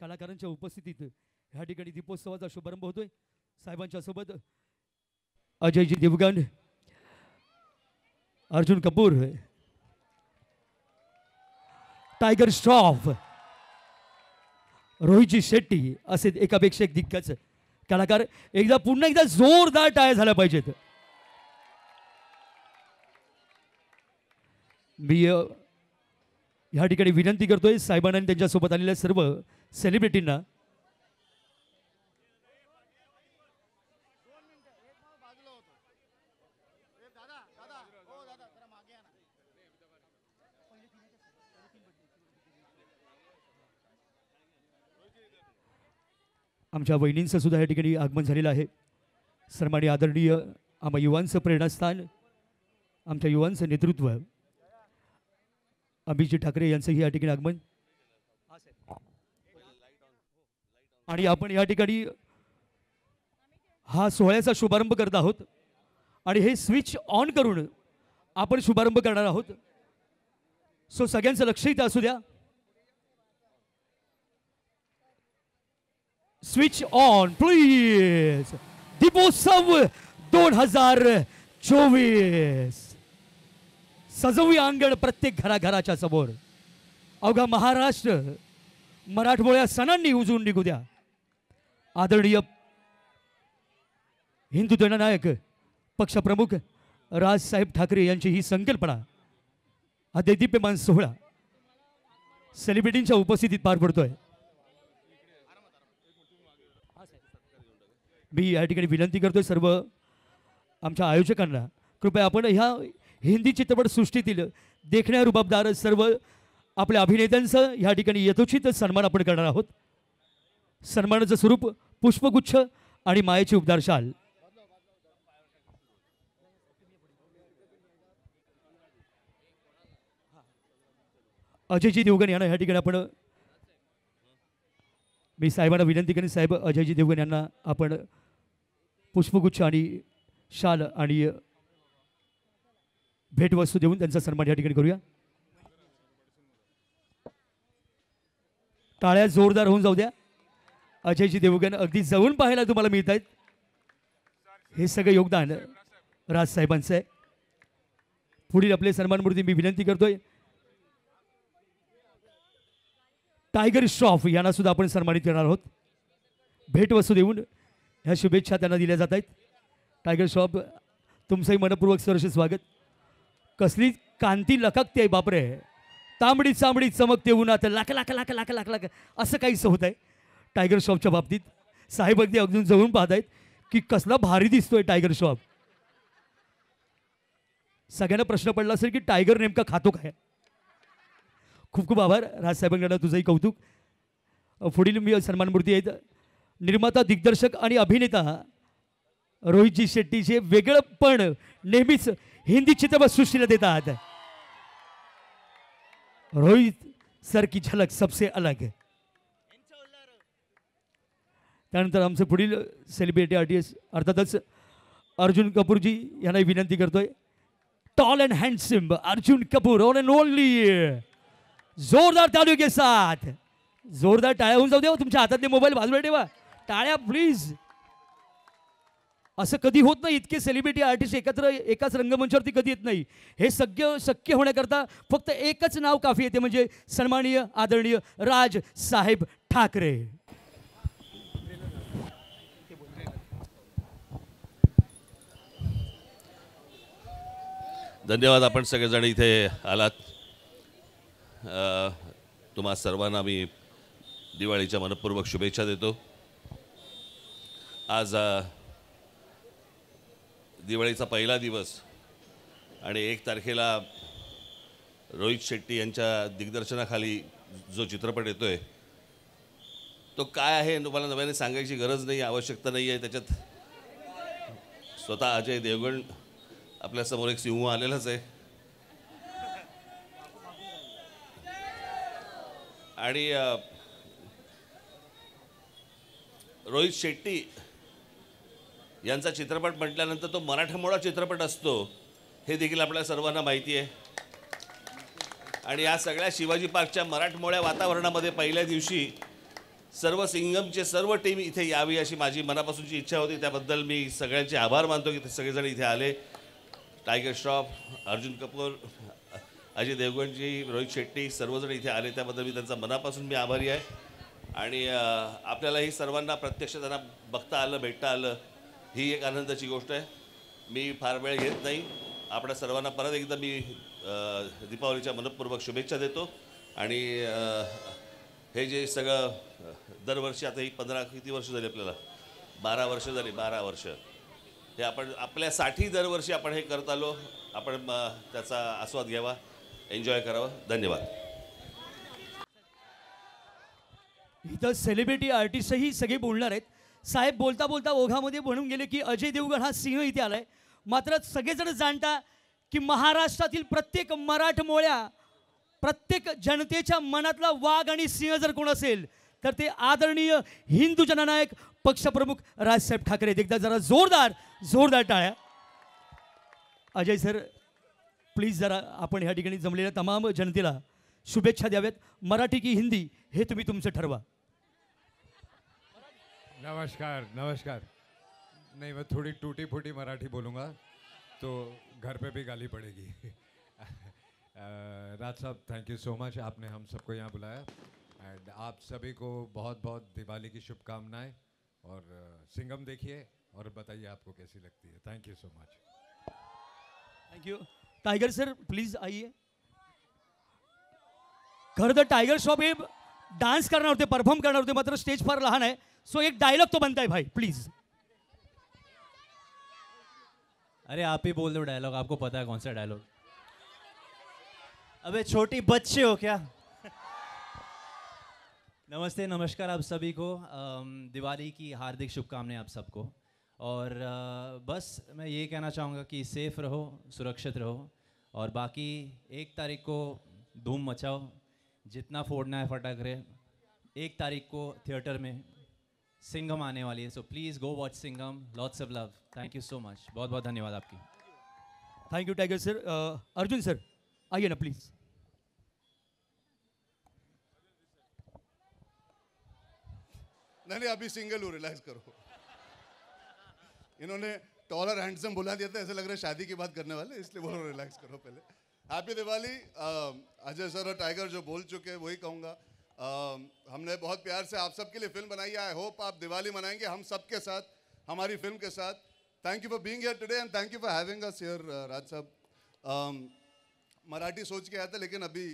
कलाकारांच्या उपस्थितीत ह्या ठिकाणी दीपोत्सवाचा शुभारंभ होतोय. साहेबांच्या सोबत अजयजी देवगण अर्जुन कपूर टायगर श्रॉफ रोहितजी शेट्टी असे एकापेक्षा एक दिग्गज कलाकार एकदा पुन्हा एकदा जोरदार टाळ्या झाल्या पाहिजेत. मी ह्या ठिकाणी विनंती करतोय साहेबांना आणि त्यांच्यासोबत आलेल्या सर्व सेलिब्रिटींना आमच्या वहिनींचं सुद्धा या ठिकाणी आगमन झालेलं आहे. सन्मानी आदरणीय आम्हा युवांचं प्रेरणास्थान आमच्या युवांचं नेतृत्व अभिजित ठाकरे यांचंही या ठिकाणी आगमन. आणि आपण या ठिकाणी हा सोहळ्याचा शुभारंभ करत आहोत. आणि हे स्विच ऑन करून आपण शुभारंभ करणार आहोत. सो सगळ्यांचं लक्ष इथं असू द्या. स्विच ऑन प्लीज दीपोत्सव दोन हजार चोवीस. सजवूया अंगण प्रत्येक घराघराच्या समोर. अवघा महाराष्ट्र मराठमोळ्या सणांनी उजवून निघू द्या. आदरणीय हिंदू जननायक पक्षप्रमुख राजसाहेब ठाकरे यांची ही संकल्पना हा दैदिप्यमान सोहळा सेलिब्रिटींच्या उपस्थितीत पार पडतोय. मी या ठिकाणी विनंती करतोय सर्व आमच्या आयोजकांना कृपया आपण ह्या हिंदी चित्रपट सृष्टीतील देखण्या रुबाबदार सर्व आपल्या अभिनेत्यांचं ह्या ठिकाणी यथोचित सन्मान आपण करणार आहोत. सन्मानाचं स्वरूप पुष्पगुच्छ आणि मायेची उबदार शाल. अजयजी देवगण यांना ह्या ठिकाणी आपण मी साहेबांना विनंती करेन साहेब अजयजी देवगण यांना आपण पुष्पगुच्छ आणि शाल आणि भेटवस्तू देऊन त्यांचा सन्मान या ठिकाणी करूया. टाळ्या जोरदार होऊन जाऊ द्या. अजयजी देवगण अगदी जवळून पाहायला तुम्हाला मिळत आहेत हे सगळं योगदान राजसाहेबांचं आहे. पुढील आपले सन्मानमूर्ती मी विनंती करतोय. टायगर श्रॉफ यांना सुद्धा आपण सन्मानित करणार आहोत. भेटवस्तू देऊन ह्या शुभेच्छा त्यांना दिल्या जात आहेत. टायगर श्रॉफ तुमचंही मनपूर्वक सरसे स्वागत. कसली कांती लखकते बापरे. तांबडी चांबडी चमकते उन्हात. लाख लाख लाख लाख लाख लाख. असं काहीसं होत आहे टायगर श्रॉफच्या बाबतीत. साहेब अगदी अजून जवळून पाहत आहेत की कसला भारी दिसतोय टायगर श्रॉफ सगळ्यांना प्रश्न पडला असेल की टायगर नेमका खातो काय? खूप खूप आभार. राजसाहेबांकडे तुझंही कौतुक. पुढील मी सन्मानमूर्ती आहेत. निर्माता दिग्दर्शक आणि अभिनेता रोहितजी शेट्टीचे वेगळंपण नेहमीच हिंदी चित्रपट चित्रपटसृष्टीला देतात. रोहित सर की झलक सबसे अलग. त्यानंतर आमचे पुढील सेलिब्रिटी आर्टिस्ट अर्थातच अर्जुन कपूरजी यांना विनंती करतोय. Tall and handsome Arjun Kapoor one and only जोरदार तालियों के साथ जोरदार टाळ्या होऊन जाऊ दे हो, तुमच्या हातातले मोबाईल बाजूला ठेवा. टाळ्या प्लीज असं कधी होत नाही इतके सेलिब्रिटी आर्टिस्ट एकत्र एकाच रंगमंचावरती कधी येत नाही. हे सगळं शक्य होण्याकरता फक्त एकच नाव काफी येते म्हणजे सन्माननीय आदरणीय राज साहेब ठाकरे. धन्यवाद आपण सगळेजण इथे आलात. तुम्हा सर्वांना मी दिवाळीच्या मनपूर्वक शुभेच्छा देतो. आज दिवाळीचा पहिला दिवस आणि एक तारखेला रोहित शेट्टी यांच्या दिग्दर्शनाखाली जो चित्रपट येतोय तो काय आहे तुम्हाला नव्याने सांगायची गरज नाही आवश्यकता नाही आहे. त्याच्यात स्वतः अजय देवगण आपल्यासमोर एक सिंह आलेलाच आहे. आणि रोहित शेट्टी यांचा चित्रपट म्हटल्यानंतर तो मराठमोळा चित्रपट असतो हे देखील आपल्या सर्वांना माहिती आहे. आणि या सगळ्या शिवाजी पार्कच्या मराठमोळ्या वातावरणामध्ये पहिल्या दिवशी सर्व सिंगमचे सर्व टीम इथे यावी अशी माझी मनापासूनची इच्छा होती. त्याबद्दल मी सगळ्यांचे आभार मानतो की सगळेजण इथे आले. टायगर श्रॉफ अर्जुन कपूर अजय देवगणजी रोहित शेट्टी सर्वजण इथे आले. त्याबद्दल मी त्यांचा मनापासून मी आभारी आहे. आणि आपल्यालाही सर्वांना प्रत्यक्ष त्यांना बघता आलं भेटता आलं. ही एक आनंदाची गोष्ट आहे. मी फार वेळ घेत नाही. आपल्या सर्वांना परत एकदा मी दीपावलीच्या मनपूर्वक शुभेच्छा देतो. आणि हे जे सगळं दरवर्षी आता ही पंधरा किती वर्ष झाली आपल्याला? बारा वर्ष झाली बारा वर्ष. हे आपण आपल्यासाठी दरवर्षी आपण हे करत आलो. आपण त्याचा आस्वाद घ्यावा एन्जॉय करावा. धन्यवाद. इथं सेलिब्रिटी आर्टिस्टही सगळे बोलणार आहेत. साहेब बोलता बोलता ओघामध्ये म्हणून गेले की अजय देवगण हा सिंह इथे आलाय. मात्र सगळेजण जाणता की महाराष्ट्रातील प्रत्येक मराठमोळ्या प्रत्येक जनतेच्या मनातला वाघ आणि सिंह जर कोण असेल तर ते आदरणीय हिंदू जननायक पक्षप्रमुख राजसाहेब ठाकरे एकदा जरा जोरदार जोरदार टाळ्या. अजय सर प्लीज जरा आपण ह्या ठिकाणी जमलेल्या तमाम जनतेला शुभेच्छा द्याव्यात. मराठी की हिंदी हे तुम्ही तुमचं ठरवा. नमस्कार नमस्कार। नहीं, मैं थोड़ी टूटी फूटी मराठी बोलूँगा तो घर पे भी गाली पड़ेगी। राज साहब थैंक यू सो मच आपने हम सबको यहाँ बुलाया। एंड आप सभी को बहुत बहुत दिवाली की शुभकामनाएँ। और सिंगम देखिए और बताइए आपको कैसी लगती है। Thank you so much thank you Tiger sir please आइए। तर टायगर श्रॉफ हे डान्स करणार होते परफॉर्म करणार होते, मात्र स्टेज फार लहान आहे सो एक डायलॉग तो बनताय भाई प्लीज़ अरे, आप ही बोल दो डायलॉग आपको पता है कौन सा डायलॉग अबे, छोटी बच्चे हो क्या? नमस्ते, नमस्कार आप सभी को. दिवाली की हार्दिक शुभकामनाएँ आप सबको. और बस मैं ये कहना चाहूँगा कि सेफ़ रहो, सुरक्षित रहो. और बाकी एक तारीख को धूम मचाओ, जितना फोड़ना है फटाखरे एक तारीख को थिएटर में सिंघम आने वाली है so please go watch Singham. Lots of love thank you so much बहुत बहुत धन्यवाद आपकी. Thank you Tiger sir Arjun sir आइए ना प्लीज़ नहीं नहीं अभी सिंगल हूँ रिलैक्स करो. इन्होंने टॉलर हैंडसम बुला दिया था ऐसे लग रहा है शादी की बात करने वाले इसलिए बोलो रिलैक्स करो पहले. हैप्पी दिवाली अजय सर और टाइगर जो बोल चुके हैं वही कहूँगा. हमने बहुत प्यार से आप सबके लिए फ़िल्म बनाई। है आई होप आप दिवाली मनाएँगे हम सबके साथ हमारी फ़िल्म के साथ। Thank you for being here today and thank you for having us here Raj साहब मराठी सोच के आया था लेकिन अभी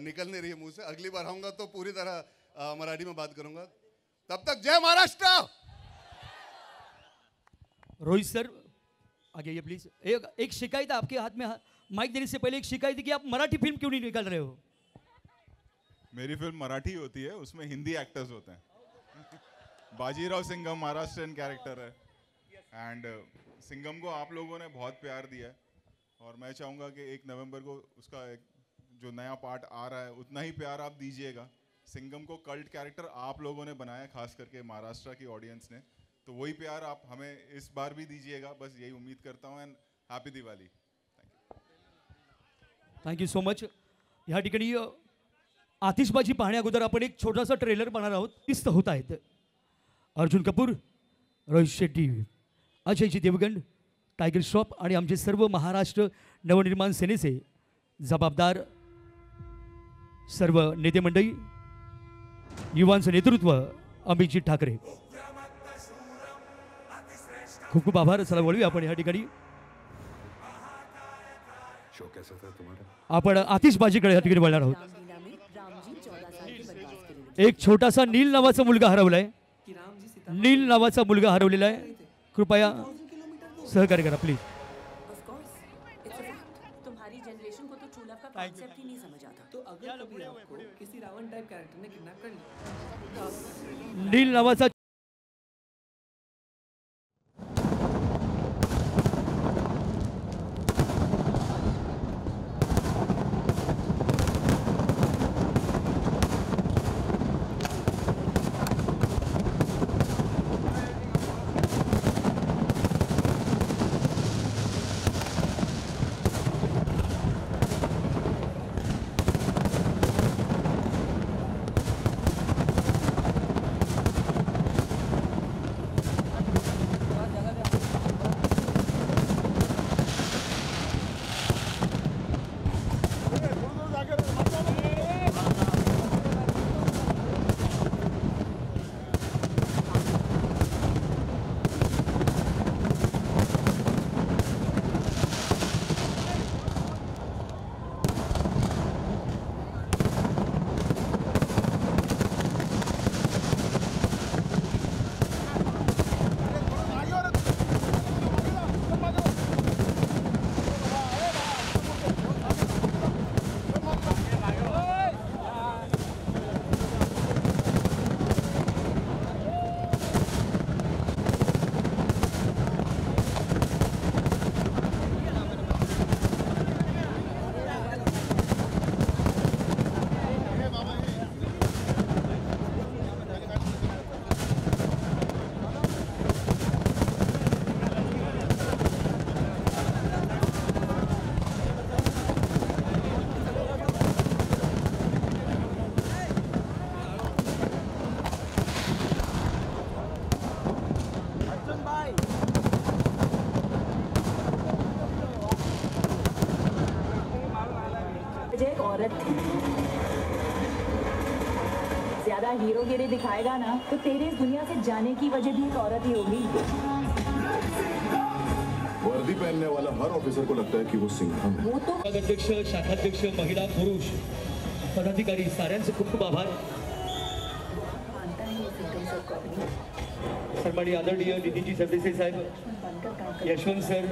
निकल नहीं रही है मुँह से। अगली बार आऊँगा तो पूरी तरह मराठी में बात करूँगा। तब तक जय महाराष्ट्र! रोहित सर आगे ये प्लीज़ एक एक शिकायत आपके हाथ में हा, माइक देने से पहले एक शिकायत कि आप मराठी फ़िल्म क्यों नहीं निकाल रहे हो? मेरी फ़िल्म मराठी होती है, उसमें हिंदी एक्टर्स होते हैं। बाजीराव सिंघम महाराष्ट्रियन कैरेक्टर है। एंड सिंघम को आप लोगों ने बहुत प्यार दिया है। और मैं चाहूँगा कि एक नवंबर को उसका एक जो नया पार्ट आ रहा है, उतना ही प्यार आप दीजिएगा। सिंघम को कल्ट कैरेक्टर आप लोगों ने बनाया, खास करके महाराष्ट्र की ऑडियंस ने। तो वही प्यार आप हमें इस बार भी दीजिएगा। बस यही उम्मीद करता हूँ and happy Diwali. Thank you so much ह्या ठिकाणी आतिषबाजी पाहण्या अगोदर आपण एक छोटासा ट्रेलर पाहणार आहोत. तीच होत आहेत. अर्जुन कपूर रोहित शेट्टी अजयजी देवगण टायगर श्रॉफ आणि आमचे सर्व महाराष्ट्र नवनिर्माण सेनेचे जबाबदार सर्व नेते मंडळी युवांचं नेतृत्व अमितजी ठाकरे. खूप खूप आभार. चला वळूया आपण ह्या ठिकाणी. आपण आतिषबाजीकडे ह्या ठिकाणी वळणार आहोत. एक छोटासा नील नावाचा मुलगा हरवलाय. नील नावाचा मुलगा हरवलेला आहे. कृपया सहकार्य करा प्लीज ऑफ कोर्स हीरोगिरी दिखाएगा ना तो तेरे इस दुनिया से जाने की वजह भी एक औरत ही होगी। वर्दी पहनने वाला हर ऑफिसर को लगता है कि वो सिंघम है। वो तो अध्यक्ष शाखाध्यक्ष महिला पुरुष पदाधिकारी साऱ्यांचे खूप खूप आभार। मानता नहीं है सिंघम सर को सन्माननीय आदरणीय नितीनजी सरदेसाई साहेब यशवंत सर